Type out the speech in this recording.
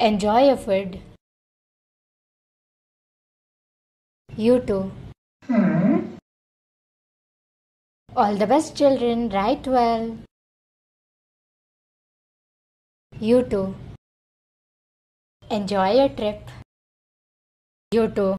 Enjoy your food. You too. Hmm. All the best, children. Write well. You too. Enjoy your trip. You too.